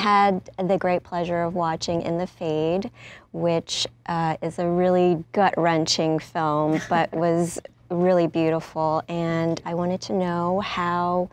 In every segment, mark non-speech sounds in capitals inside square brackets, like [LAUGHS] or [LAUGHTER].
had the great pleasure of watching In the Fade, which uh, is a really gut wrenching film, [LAUGHS] but was really beautiful. And I wanted to know how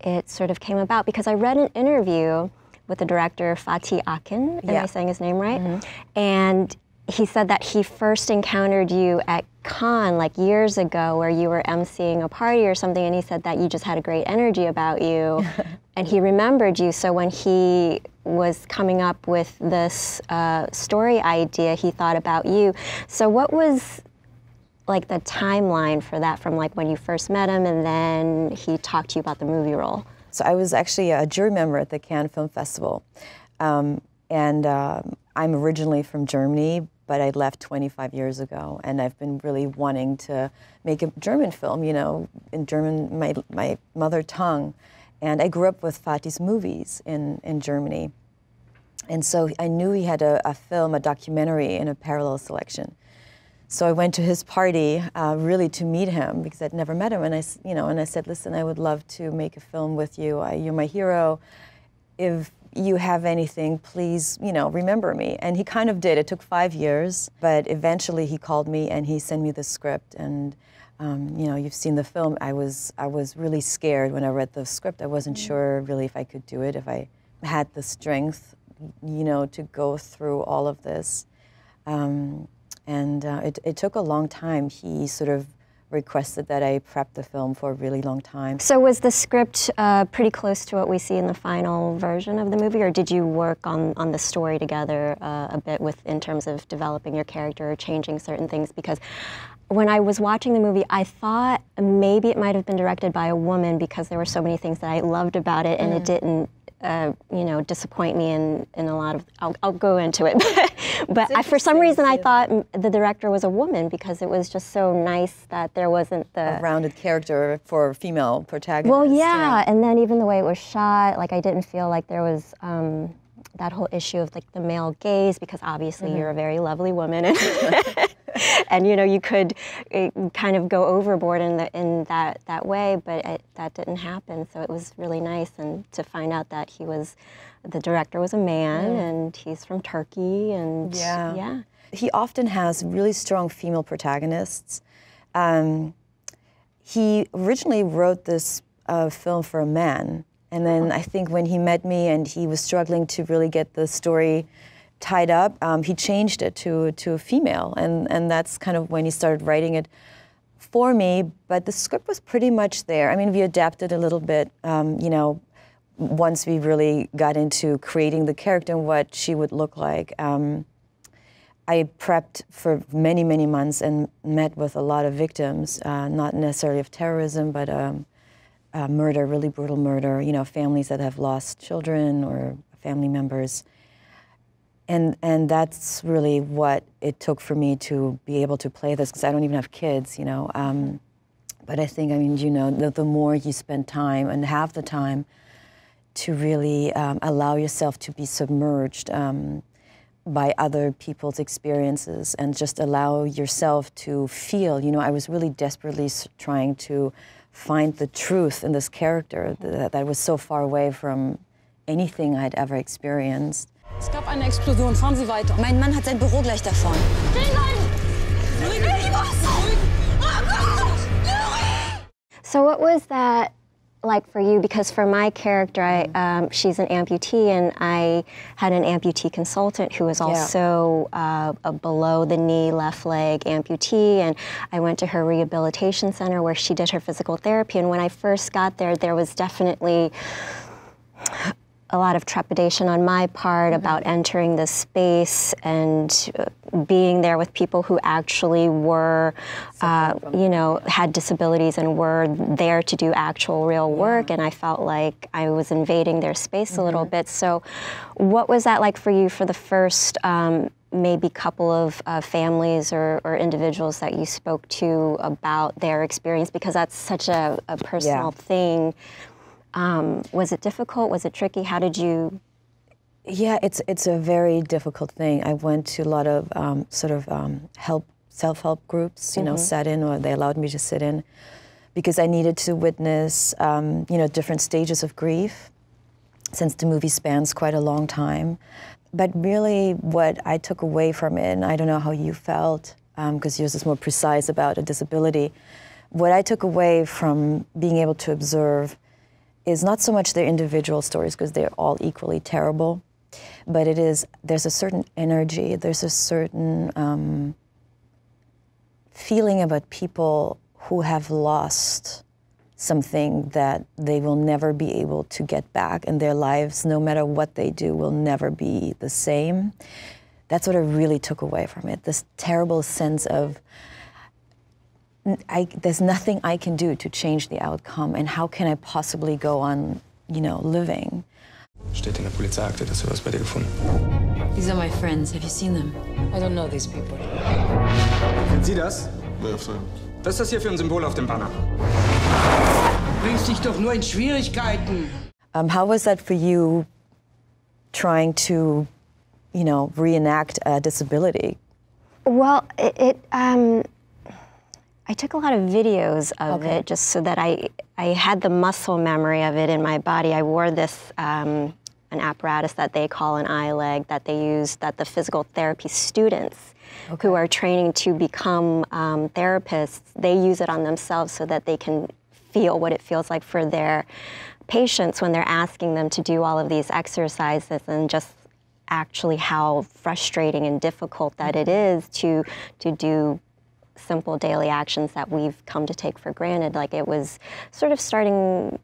it sort of came about because I read an interview with the director Fatih Akin. Am Yeah. I saying his name right? And he said that he first encountered you at Cannes like years ago where you were emceeing a party or something and he said that you just had a great energy about you [LAUGHS] and he remembered you so when he was coming up with this uh, story idea he thought about you so what was like the timeline for that from like when you first met him and then he talked to you about the movie role So I was actually a jury member at the Cannes Film Festival. Um, and um, I'm originally from Germany, but I left 25 years ago. And I've been really wanting to make a German film, you know, in German, my, my mother tongue. And I grew up with Fatih's movies in, in Germany. And so I knew he had a, a film, a documentary in a parallel selection. So I went to his party uh, really to meet him because I'd never met him, and I, you know, and I said, "Listen, I would love to make a film with you. I, you're my hero. If you have anything, please, you know, remember me." And he kind of did. It took five years, but eventually he called me and he sent me the script. And um, you know, you've seen the film. I was, I was really scared when I read the script. I wasn't sure really if I could do it, if I had the strength, you know, to go through all of this. Um, and uh, it, it took a long time. He sort of requested that I prep the film for a really long time. So was the script uh, pretty close to what we see in the final version of the movie, or did you work on, on the story together uh, a bit with in terms of developing your character or changing certain things? Because when I was watching the movie, I thought maybe it might have been directed by a woman because there were so many things that I loved about it, and it didn't. Uh, you know, disappoint me in, in a lot of. I'll, I'll go into it, [LAUGHS] but I, for some interesting, reason I thought the director was a woman because it was just so nice that there wasn't the A rounded character for a female protagonist. well, yeah, and then even the way it was shot, like I didn't feel like there was um, that whole issue of like the male gaze because obviously you're a very lovely woman, and, [LAUGHS] [LAUGHS] and you know you could uh, kind of go overboard in the, in that that way, but it, that didn't happen. So it was really nice, and to find out that he was, the director was a man, and he's from Turkey, and Yeah. yeah. He often has really strong female protagonists. Um, he originally wrote this uh, film for a man, and then I think when he met me and he was struggling to really get the story tied up, um, he changed it to to a female, and and that's kind of when he started writing it for me. But the script was pretty much there. I mean, we adapted a little bit, um, you know, once we really got into creating the character and what she would look like. Um, I prepped for many, many months and met with a lot of victims, uh, not necessarily of terrorism, but um, uh, murder, really brutal murder, you know, families that have lost children or family members. And, and that's really what it took for me to be able to play this, because I don't even have kids, you know. Um, but I think, I mean, you know, the, the more you spend time and have the time to really um, allow yourself to be submerged um, by other people's experiences and just allow yourself to feel. You know, I was really desperately trying to find the truth in this character that, that was so far away from anything I'd ever experienced. Es gab eine Explosion. Fahren Sie weiter. Mein Mann hat sein Büro gleich da vorne. So what was that like for you? Because for my character, I, um, she's an amputee, and I had an amputee consultant who was also uh, a below the knee left leg amputee, and I went to her rehabilitation center where she did her physical therapy. And when I first got there, there was definitely a lot of trepidation on my part about entering this space and uh, being there with people who actually were, uh, you know, had disabilities and were there to do actual real work. And I felt like I was invading their space a little bit. So, what was that like for you for the first? Um, maybe couple of uh, families or, or individuals that you spoke to about their experience because that's such a, a personal thing um, was it difficult? Was it tricky? How did you? Yeah, it's it's a very difficult thing. I went to a lot of um, sort of um, help self help groups. You know, sat in or they allowed me to sit in because I needed to witness um, you know different stages of grief. since the movie spans quite a long time. But really, what I took away from it, and I don't know how you felt, because um, yours is more precise about a disability. What I took away from being able to observe is not so much their individual stories, because they're all equally terrible, but it is there's a certain energy, there's a certain um, feeling about people who have lost something that they will never be able to get back in their lives, no matter what they do, will never be the same. That's what I really took away from it this terrible sense of I, there's nothing I can do to change the outcome, and how can I possibly go on, you know, living? Steht in der Polizeiakte, dass du was bei dir gefunden. These are my friends. Have you seen them? I don't know these people. Kennen Sie das? Was ist das hier für ein Symbol auf dem Banner? Bringst dich doch nur in Schwierigkeiten. Um, how was that for you trying to, you know, reenact a disability? Well, it, it um, I took a lot of videos of Okay. it just so that I I had the muscle memory of it in my body. I wore this um, an apparatus that they call an eye leg that they use that the physical therapy students who are training to become um, therapists they use it on themselves so that they can feel what it feels like for their patients when they're asking them to do all of these exercises and just actually how frustrating and difficult that it is to to do simple daily actions that we've come to take for granted. Like it was sort of starting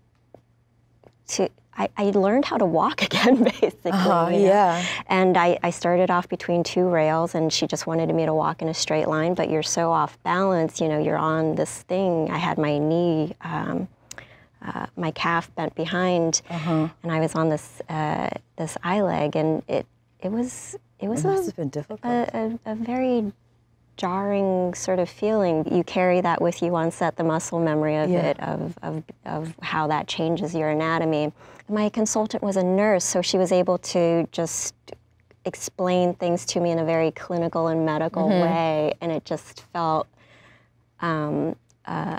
to. I, I learned how to walk [LAUGHS] again, basically. You know? yeah. And I, I started off between two rails, and she just wanted me to walk in a straight line. But you're so off balance, you know. You're on this thing. I had my knee. Um, uh, my calf bent behind, Uh-huh. and I was on this uh, this eye leg, and it it was it was It must a, have been difficult. a, a, a very jarring sort of feeling. You carry that with you on set, the muscle memory of Yeah. it, of, of, of how that changes your anatomy. My consultant was a nurse, so she was able to just explain things to me in a very clinical and medical way, and it just felt um, uh,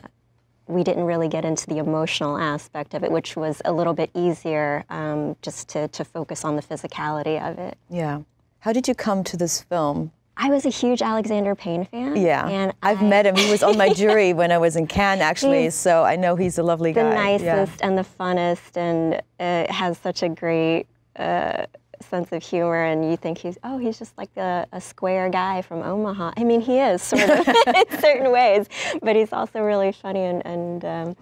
we didn't really get into the emotional aspect of it, which was a little bit easier um, just to, to focus on the physicality of it. Yeah. How did you come to this film? I was a huge Alexander Payne fan. Yeah. and I've I- met him. He was on my [LAUGHS] jury when I was in Cannes, actually, so I know he's a lovely the guy. Yeah. nicest and the funnest, and uh, has such a great uh, sense of humor. And you think he's oh, he's just like a, a square guy from Omaha. I mean, he is sort of [LAUGHS] in certain ways, but he's also really funny. And, and um,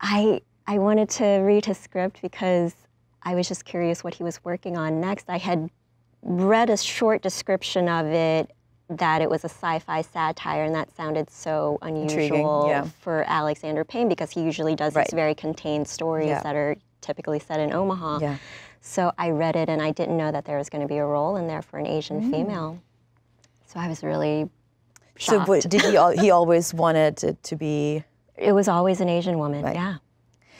I I wanted to read his script because I was just curious what he was working on next. I had read a short description of it that it was a sci-fi satire and that sounded so unusual yeah. for Alexander Payne because he usually does Right. these very contained stories Yeah. that are typically set in Omaha. Yeah. So I read it and I didn't know that there was going to be a role in there for an Asian Mm. female. So I was really So shocked. what, did he, al- he always wanted it to be it was always an Asian woman. Right. Yeah.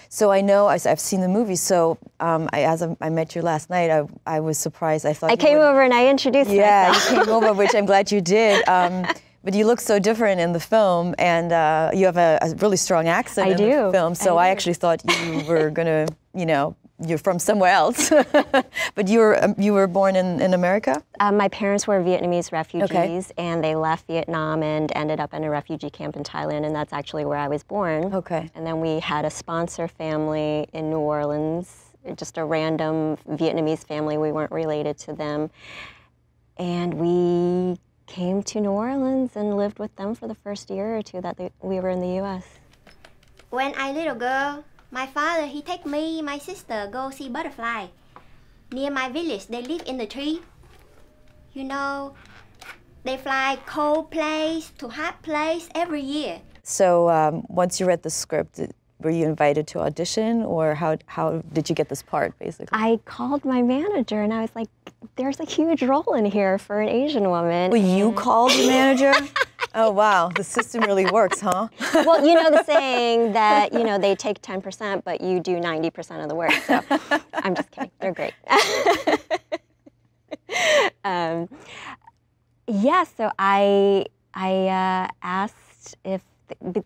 So I know I, have seen the movie. So um, I, as I, I met you last night, I, I was surprised. I thought I came over and I introduced Yeah, myself. you came over, which I'm glad you did. Um, [LAUGHS] but you look so different in the film, and uh, you have a, a really strong accent I in the do. film. So I I, actually thought you were gonna, you know, you're from somewhere else. [LAUGHS] but you were um, you were born in, in America. Uh, my parents were Vietnamese refugees, and they left Vietnam and ended up in a refugee camp in Thailand, and that's actually where I was born. Okay. And then we had a sponsor family in New Orleans, just a random Vietnamese family. We weren't related to them. And we came to New Orleans and lived with them for the first year or two that they, we were in the U.S. When I little girl, my father he take me, my sister go see butterfly. Near my village, they live in the tree. You know, they fly cold place to hot place every year. So um, once you read the script, were you invited to audition, or how how did you get this part, basically? I called my manager and I was like, there's a huge role in here for an Asian woman. Well, you called the manager. [LAUGHS] oh wow, the system really works, huh? [LAUGHS] well, you know the saying that you know they take 10%, but you do 90% of the work. So I'm just kidding. They're great. [LAUGHS] um, yeah. So I I uh, asked if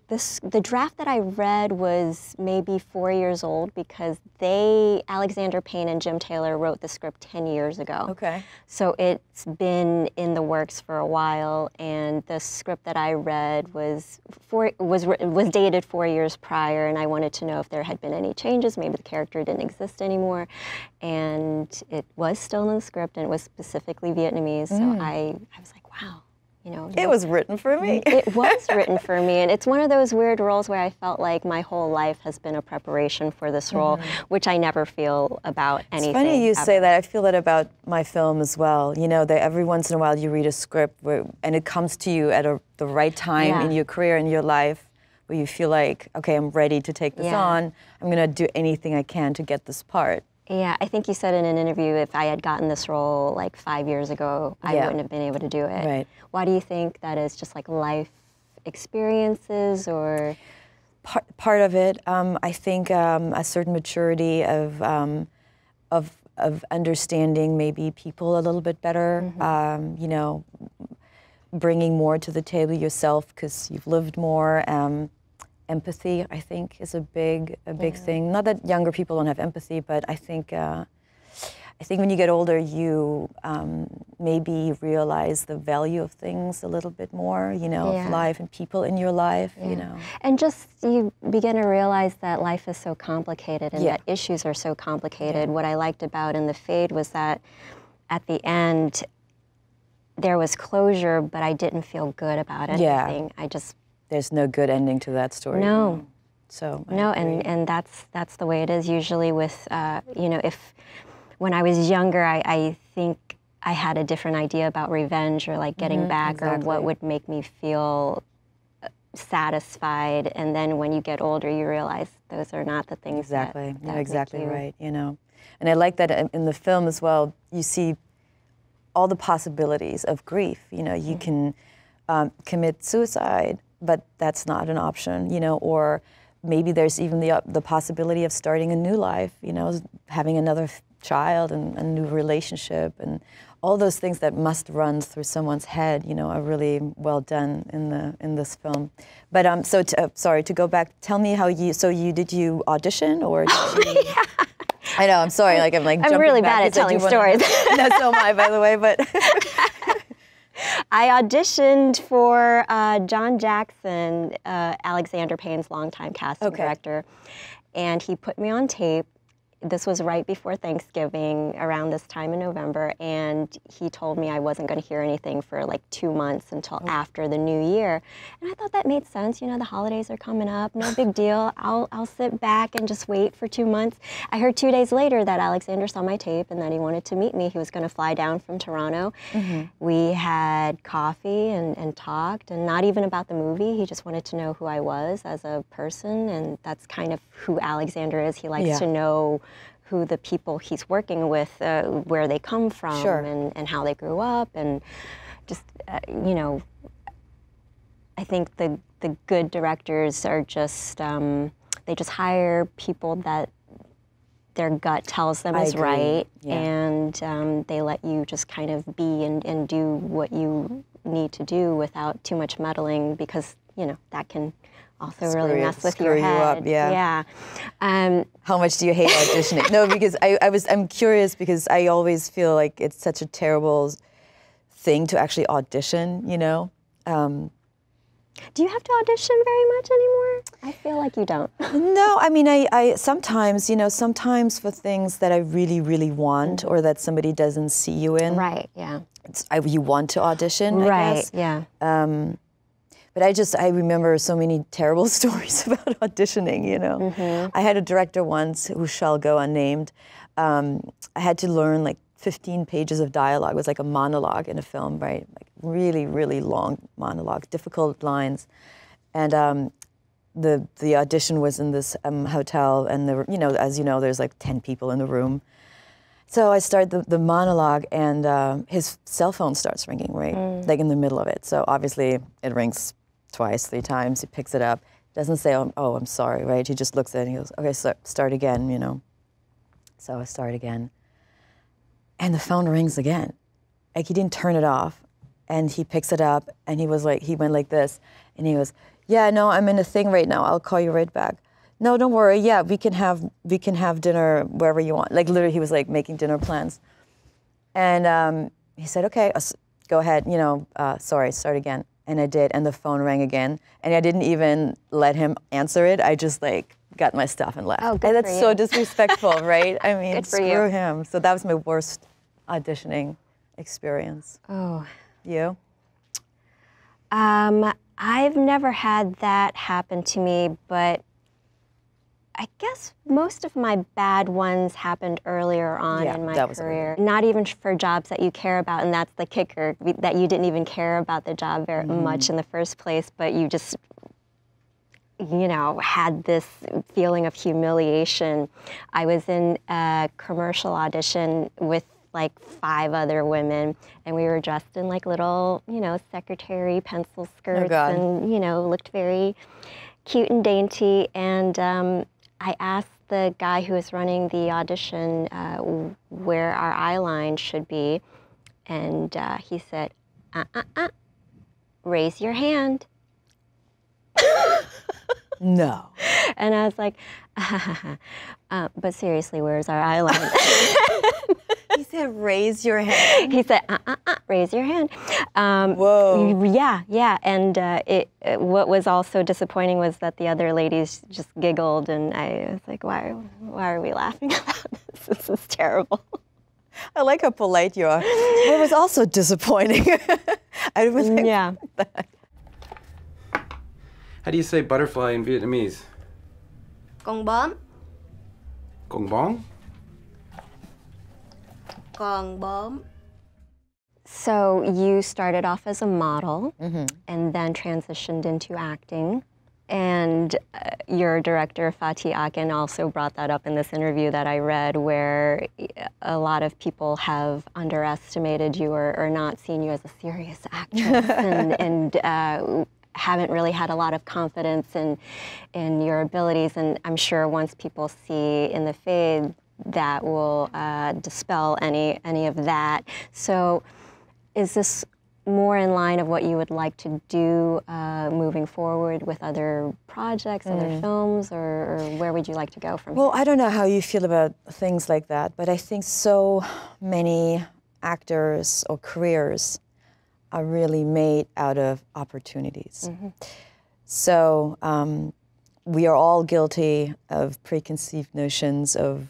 this the draft that I read was maybe four years old because they Alexander Payne and Jim Taylor wrote the script ten years ago. Okay. So it's been in the works for a while, and the script that I read was four was was dated four years prior, and I wanted to know if there had been any changes. Maybe the character didn't exist anymore, and it was still in the script, and it was specifically Vietnamese. So mm. I I was like, wow. You know, It was written for me. Mm, it was [LAUGHS] written for me and it's one of those weird roles where i felt like my whole life has been a preparation for this role mm-hmm. which i never feel about anything. It's funny you say that. I feel that about my film as well. You know, that every once in a while you read a script where, and it comes to you at a, the right time Yeah. in your career in your life where you feel like, okay, I'm ready to take this Yeah. on. I'm going to do anything I can to get this part. Yeah i think you said in an interview if i had gotten this role like five years ago i Yeah. wouldn't have been able to do it Right. why do you think that is just like life experiences or part, part of it. Um, I think um, a certain maturity of, um, of, of understanding maybe people a little bit better. Um, you know, bringing more to the table yourself because you've lived more. Um, empathy, I think, is a big a big thing. Not that younger people don't have empathy, but I think. Uh, I think when you get older, you um, maybe realize the value of things a little bit more, you know, Yeah. of life and people in your life, you know. And just you begin to realize that life is so complicated and Yeah. that issues are so complicated. What I liked about In the Fade was that at the end, there was closure, but I didn't feel good about anything. Yeah. I just There's no good ending to that story. no, So I no, agree. and and that's that's the way it is usually with uh, you know if when I was younger, I, I think I had a different idea about revenge or like getting back or what would make me feel uh, satisfied. And then when you get older, you realize those are not the things Exactly. that You're exactly you- right. You know, and I like that in- in the film as well. You see all the possibilities of grief. You know, you can um, commit suicide, but that's not an option. You know, or maybe there's even the uh, the possibility of starting a new life. You know, having another child and a new relationship and all those things that must run through someone's head. You know, are really well done in the in this film. But um, so to, uh, sorry to go back. Tell me how you. So you did you audition or? Did you, [LAUGHS] I know. I'm sorry. Like I'm like. I'm really back bad at telling stories. [LAUGHS] no, so am I, by the way. But [LAUGHS] I auditioned for uh, John Jackson, uh, Alexander Payne's longtime casting Okay. director, and he put me on tape. This was right before Thanksgiving, around this time in November, and he told me I wasn't going to hear anything for like two months until mm. after the new year. And I thought that made sense. You know, the holidays are coming up, no big deal. I'll, I'll sit back and just wait for two months. I heard two days later that Alexander saw my tape and that he wanted to meet me. He was going to fly down from Toronto. Mm-hmm. We had coffee and, and talked, and not even about the movie. He just wanted to know who I was as a person, and that's kind of who Alexander is. He likes Yeah. to know who the people he's working with, uh, where they come from, Sure. and, and how they grew up, and just, uh, you know, I think the, the good directors are just, um, they just hire people that their gut tells them I is agree. right, Yeah. and um, they let you just kind of be and, and do what you need to do without too much meddling because, you know, that can also Screw really you- mess with your you head. up, yeah. Yeah. Um, how much do you hate auditioning? no, because I, I was I'm curious because I always feel like it's such a terrible thing to actually audition. You know. Um, do you have to audition very much anymore? I feel like you don't. [LAUGHS] No, I mean, I, I sometimes, you know, sometimes for things that I really, really want or that somebody doesn't see you in, right, yeah. it's, I, you want to audition, I Right, yeah. But I just, I remember so many terrible [LAUGHS] stories [LAUGHS] about auditioning, you know. Mm-hmm. I had a director once who shall go unnamed. Um, I had to learn like 15 pages of dialogue. It was like a monologue in a film, right? Like really, really long monologue, difficult lines. And um, the the audition was in this um, hotel, and there, were- you know, as you know, there's like 10 people in the room. So I start the, the monologue, and uh, his cell phone starts ringing, right? Like in the middle of it. So obviously it rings twice, three times. He picks it up. Doesn't say, oh, oh, I'm sorry, right? He just looks at it and he goes, okay, so start again, you know. So I start again. And the phone rings again. Like he didn't turn it off. And he picks it up and he was like, he went like this. And he goes, Yeah, no, I'm in a thing right now. I'll call you right back. No, don't worry. Yeah, we can have we can have dinner wherever you want. Like literally, he was like making dinner plans, and um, he said, "Okay, go ahead. You know, uh, sorry, start again." And I did, and the phone rang again, and I didn't even let him answer it. I just like got my stuff and left. Oh, good and that's so disrespectful, [LAUGHS] right? I mean, Good screw you. him. So that was my worst auditioning experience. Oh. You? Um, I've never had that happen to me, but I guess most of my bad ones happened earlier on Yeah, in my career. Not even for jobs that you care about, and that's the kicker that you didn't even care about the job very Mm-hmm. much in the first place, but you just you know, had this feeling of humiliation. I was in a commercial audition with like five other women, and we were dressed in like little, you know, secretary pencil skirts, God. and you know, looked very cute and dainty. And um, I asked the guy who was running the audition uh, where our eye line should be, and uh, he said, "Uh, uh, uh, raise your hand." [LAUGHS] No. And I was like, [LAUGHS] uh, but seriously, where's our eye line? [LAUGHS] He said, "Raise your hand." he said, uh, uh, uh, raise your hand. Um, Whoa. Yeah, yeah. And uh, it, it- what was also disappointing was that the other ladies just giggled, and I was like, why, why are we laughing [LAUGHS] about this? This is terrible. I like how polite you are. It was also disappointing. [LAUGHS] I was like, yeah. How do you say butterfly in Vietnamese? Con bướm, Gong bong? Con bướm. So you started off as a model and then transitioned into acting. And uh, your director, Fatih Akin, also brought that up in this interview that I read, where a lot of people have underestimated you or, or not seen you as a serious actress [LAUGHS] and, and uh, haven't really had a lot of confidence in, in your abilities. And I'm sure once people see in the fade, that will uh, dispel any, any of that. So, is this more in line of what you would like to do uh, moving forward with other projects, other films, or, or where would you like to go from Well, I don't know how you feel about things like that, but I think so many actors or careers are really made out of opportunities. So um, we are all guilty of preconceived notions of,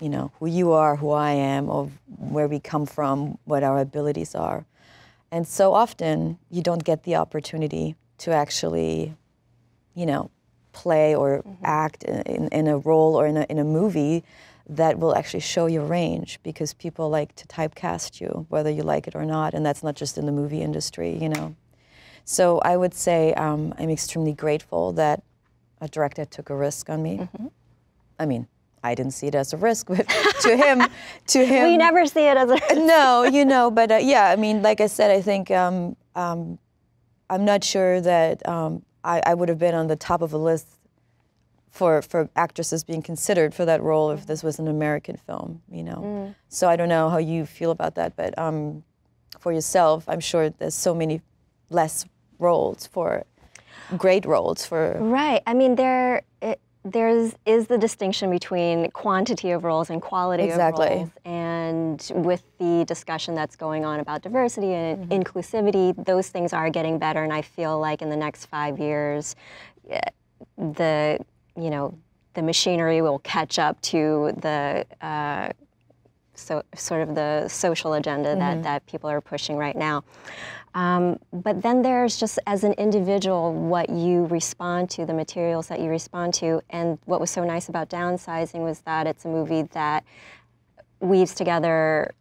you know, who you are, who I am, of where we come from, what our abilities are. And so often you don't get the opportunity to actually you know, play or act in, in, in a role or in a, in a movie that will actually show your range because people like to typecast you, whether you like it or not. And that's not just in the movie industry, you know. So I would say um, I'm extremely grateful that a director took a risk on me. I mean, I didn't see it as a risk, but [LAUGHS] to him, to him, We never see it as a. risk. no, you know, but uh, yeah, I mean, like I said, I think um, um, I'm not sure that um, I, I would have been on the top of a list for for actresses being considered for that role if this was an American film, you know. So I don't know how you feel about that, but um, for yourself, I'm sure there's so many less roles for great roles for Right. I mean, there it, there's is the distinction between quantity of roles and quality Exactly. of roles, and with the discussion that's going on about diversity and inclusivity, those things are getting better. And I feel like in the next five years, eh, the you know the machinery will catch up to the. Uh, so sort of the social agenda that, that people are pushing right now. Um, but then there's just as an individual what you respond to, the materials that you respond to. And what was so nice about downsizing was that it's a movie that weaves together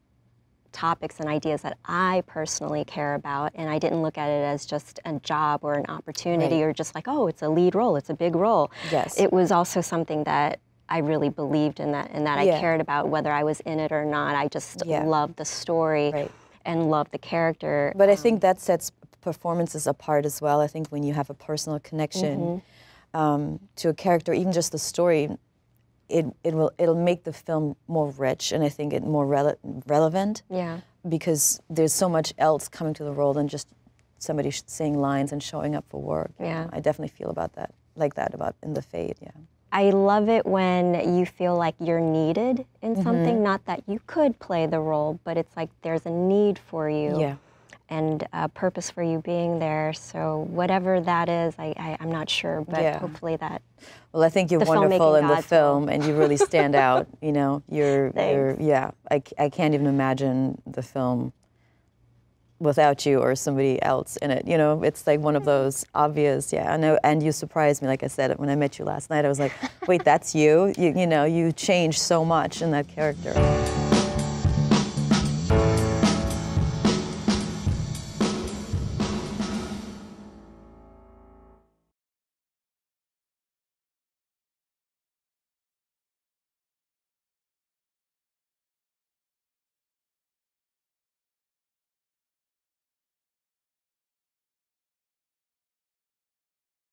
topics and ideas that I personally care about. And I didn't look at it as just a job or an opportunity Right. or just like, oh, it's a lead role, it's a big role. Yes. It was also something that I really believed in that and that I cared about whether I was in it or not. I just Yeah. loved the story Right. and loved the character. But I think that sets performances apart as well. I think when you have a personal connection um, to a character, even just the story, it, it will it'll make the film more rich and I think it more rele- relevant yeah. because there's so much else coming to the role than just somebody saying lines and showing up for work. Yeah. I definitely feel about that, like that about in the Fade. Yeah. I love it when you feel like you're needed in Mm-hmm. something. Not that you could play the role, but it's like there's a need for you. Yeah. And a purpose for you being there. So whatever that is, I, I I'm not sure, but Yeah. hopefully that. Well, I think you're wonderful in the film, and you really stand out. [LAUGHS] You know, you're, you're yeah. I, I can't even imagine the film without you or somebody else in it. You know, it's like one of hmm. those obvious. Yeah, I know. And you surprised me, like I said, when I met you last night. I was like, wait, that's you. You, you know, you changed so much in that character.